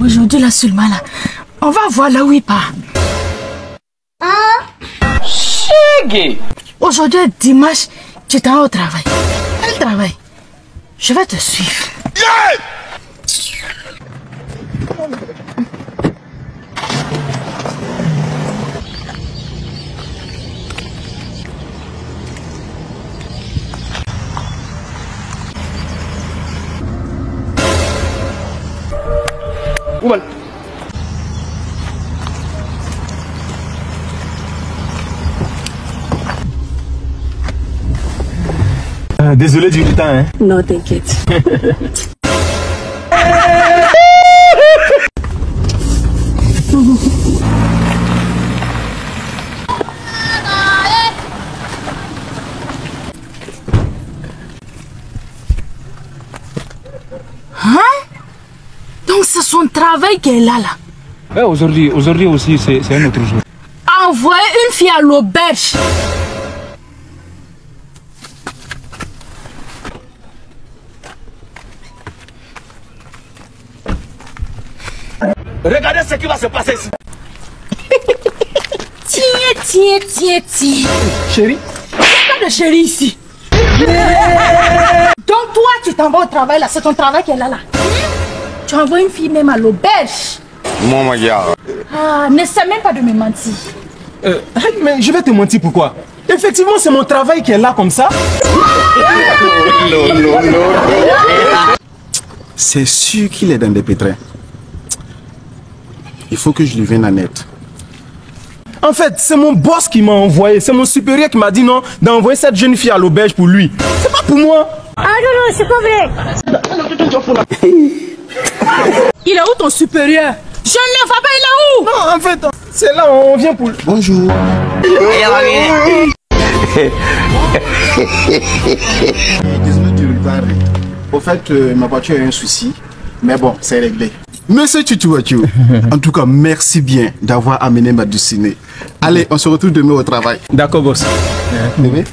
Aujourd'hui, là, seulement, là, on va voir là où il part. Cheguei! Aujourd'hui, dimanche, tu t'en vas au travail. Quel travail? Je vais te suivre. Woman. Désolé du retard, hein. Non, t'inquiète. Hein Donc c'est son travail qu'elle a là. Eh, aujourd'hui, aujourd'hui aussi, c'est c'est un autre jour. Envoyer une fille à l'auberge. Regardez ce qui va se passer ici. Tiens, tiens, tiens, tiens. Chérie Pas de chérie ici. Donc toi, tu t'en vas au travail là, c'est ton travail qu'elle a là. Tu envoies une fille même à l'auberge. Mama ya. Ah, n'essaie même pas de me mentir. Euh, mais je vais te mentir pourquoi? Effectivement, c'est mon travail qui est là comme ça. C'est sûr qu'il est dans des pétrins. Il faut que je lui vienne en aide. En fait, c'est mon boss qui m'a envoyé. C'est mon supérieur qui m'a dit non d'envoyer cette jeune fille à l'auberge pour lui. C'est pas pour moi. Il est où ton supérieur? Je ne vois pas, il est où? Non, en fait, c'est là on vient pour. Bonjour. Désolé du retard. Au fait, euh, ma voiture a un souci. Mais bon, c'est réglé. Monsieur Tutuachu, en tout cas, merci bien d'avoir amené ma destinée. Allez, on se retrouve demain au travail. D'accord, boss. Demain?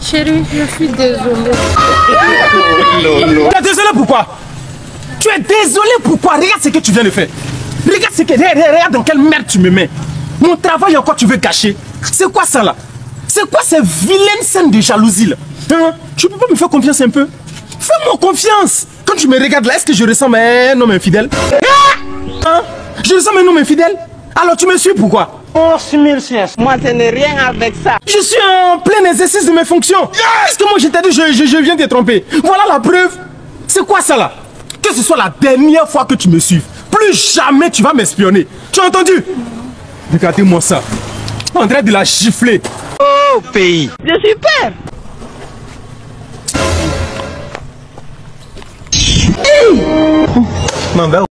Chérie, je suis désolée. Tu es désolé pourquoi Tu es désolé pourquoi Regarde ce que tu viens de faire. Regarde ce que. Regarde, regarde dans quelle merde tu me mets. Mon travail encore tu veux cacher. C'est quoi ça là? C'est quoi ces vilaines scènes de jalousie là? Hein? Tu peux pas me faire confiance un peu? Fais-moi confiance Quand tu me regardes là, est-ce que je ressemble à un homme infidèle? Hein? Je ressemble à un homme infidèle? Alors tu me suis pourquoi? Oh, Moi, je n'ai rien avec ça. Je suis en plein exercice de mes fonctions. Est-ce que moi je t'ai dit je, je, je viens te tromper? Voilà la preuve. C'est quoi ça là? Que ce soit la dernière fois que tu me suives, plus jamais tu vas m'espionner. Tu as entendu? Regardez-moi ça. En train de la gifler. Oh, pays. Je suis père. Non, ben,